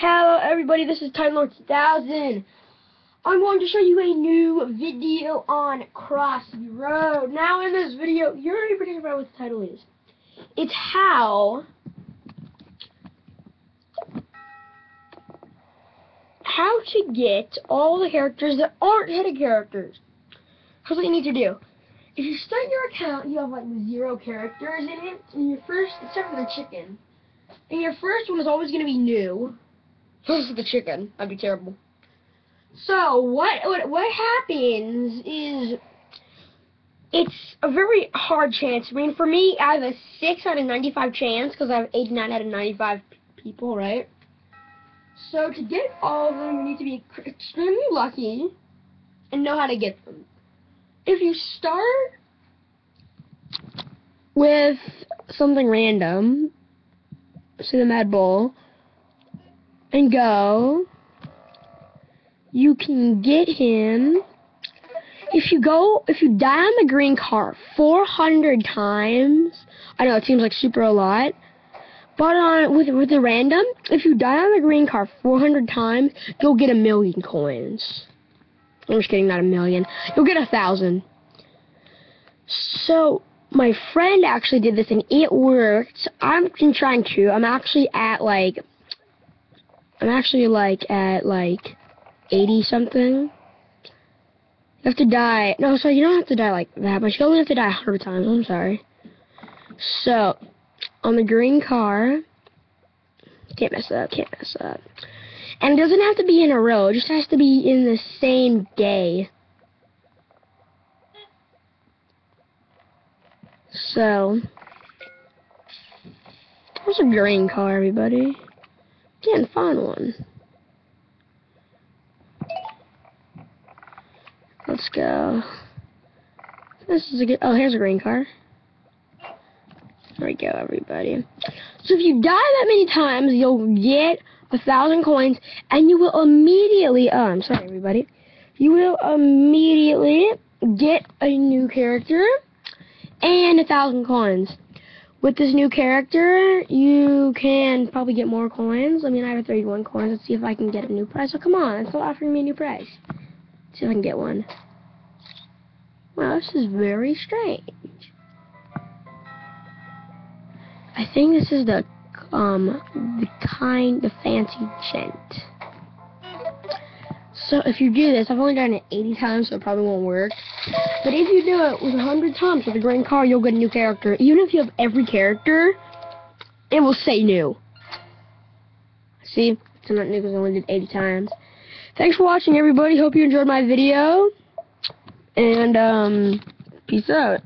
Hello everybody, this is Time Lord 2000. I'm going to show you a new video on Crossy Road. Now in this video, you're already pretty sure what the title is. It's how how to get all the characters that aren't hidden characters. Here's what you need to do. If you start your account, you have like zero characters in it, and your first, except for the chicken. And your first one is always going to be new. Is the chicken. That'd be terrible. So what what what happens is it's a very hard chance. I mean, for me, I have a six out of ninety-five chance because I have eighty-nine out of ninety-five people, right? So to get all of them, you need to be extremely lucky and know how to get them. If you start with something random, say the Mad Bull, and go, you can get him. If you go, if you die on the green car 400 times, I know it seems like super a lot, but on with with the random, if you die on the green car 400 times, you'll get a million coins. I'm just kidding, not a million. You'll get a thousand. So my friend actually did this and it worked. I'm trying to. I'm actually at like I'm actually like at like 80 something. You have to die. No, sorry, you don't have to die like that much. You only have to die 100 times. I'm sorry. So, on the green car, can't mess up, can't mess up. And it doesn't have to be in a row. It just has to be in the same day. So, there's a green car, everybody. Can't find one. Let's go. This is a good, oh, here's a green car. There we go, everybody. So if you die that many times, you'll get a thousand coins, and you will immediately, oh, I'm sorry, everybody. You will immediately get a new character and a thousand coins with this new character, you can probably get more coins. I mean, I have 31 coins. Let's see if I can get a new prize. So come on, it's still offering me a new prize. Let's see if I can get one. Wow, this is very strange. I think this is the, um, the kind, the fancy gent. So if you do this, I've only done it 80 times, so it probably won't work. But if you do it with a 100 times with a green car, you'll get a new character. Even if you have every character, it will say new. See? It's not new because I only did 80 times. Thanks for watching, everybody. Hope you enjoyed my video. And, um, peace out.